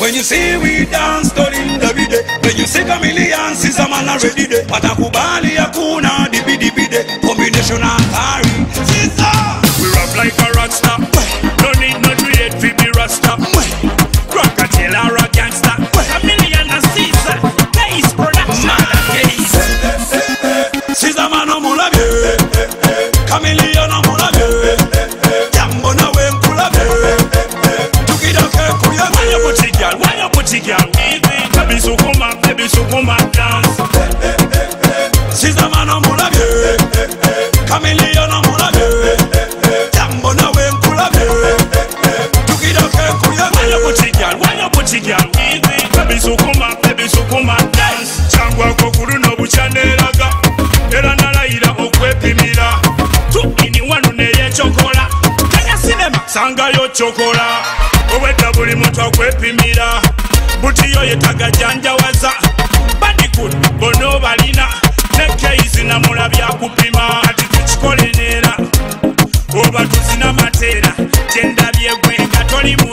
When you see we dance during the bide When you see chameleon, see some man already there Watakubali hakuna dibidibide Combination wansi kyangwako ku luno bukya neeraga era nalayira okwepimira. Tuini wano neyecokola tanya sinema sangayo cokola obwedda buli muntu akwepimira butiyo yetagajanjawaza badikud bonna obalina ne keizi namula byakupima. Ati tukikoleneera oba tuzina mateera. Gyendabye gwenga tolimu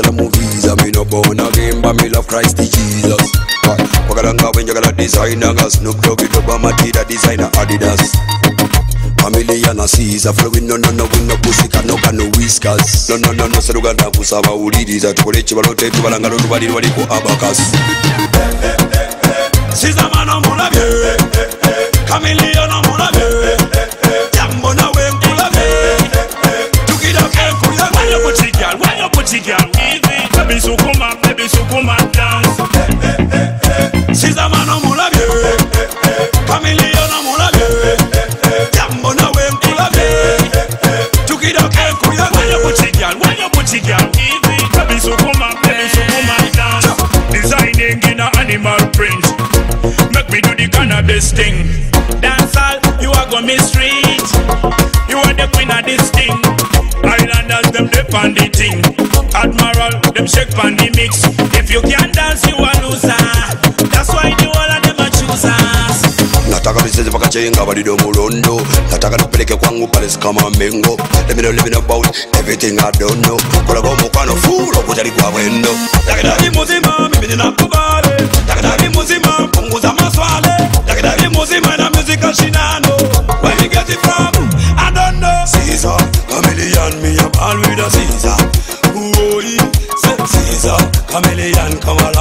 njagala muviza mino bona gemba me love christ jesus. Kwakalanga we njagala designer? Nga snoop doggy doba matira designer adidas. Familia na siza flowing no no no wino kusika no kano whiskers. No no no no seruganda kusaba uliriza tukole ekibalo tetubalanga lotubaliri waliko abakas siza mano mulabye kamiliyo no mulabye jambo nawe nkulabye tukidake nkuyagwe wanyo kuchigal wanyo kuchigal sukuma baby sukuma dance Sizza man omulabye Chameleone omulabye Jambo nawe nkulabye Tukidake kuyaga Why you put it, girl? Why you put it, girl? Baby sukuma, baby sukuma dance. Designing in a animal print. Make me do the cannabis thing. Dance all, you are gonna miss street. You are the queen of this thing. Islanders, them dip on the thing. Admiral, them shake on the mix. If you can't dance, you a loser. That's why the whole of them are choosers. nataka tuseze pakachenga balide omulondo nataka tupeleke kwangu pale sikama mengo lemino living about everything i don't know kolaga omukwano fuula okutali kwa bwendo Daktari muzima mimi ninakubali Daktari muzima punguza maswali a million, come along.